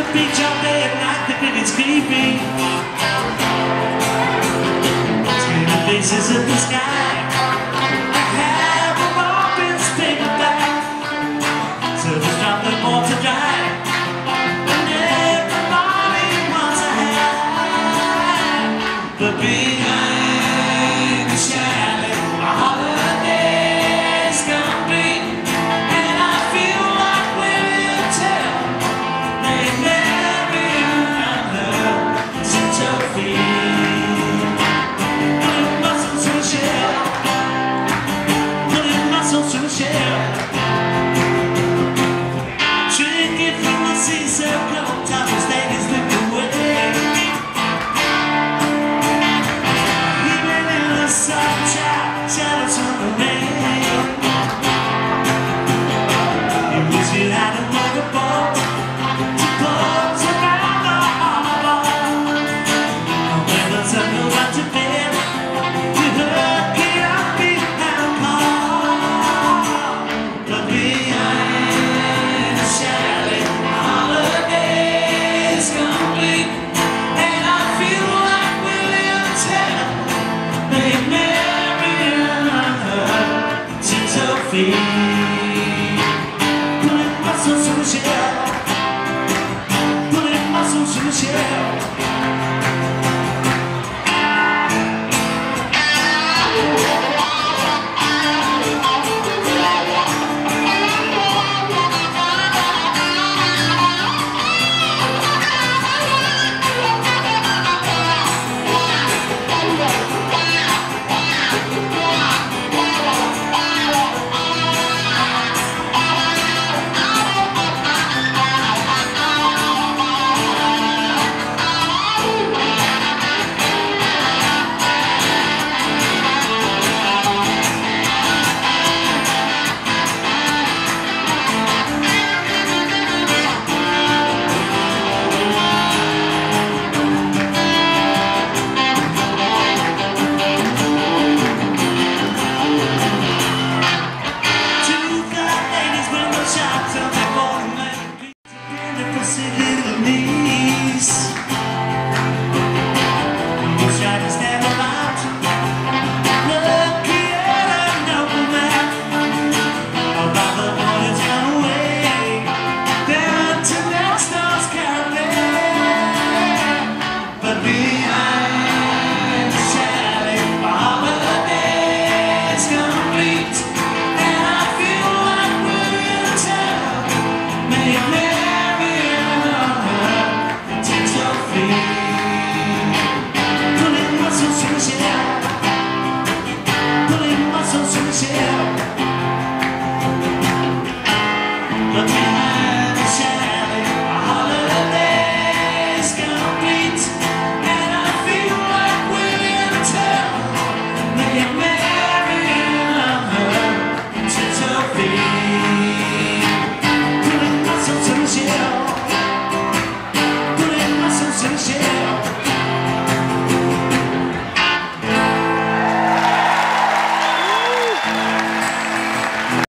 the beach all day and night, thinking it's creepy. Screaming faces in the sky. I have to. And everybody wants a hat. But behind shadows on the rain. You wish you had a fussy little knees.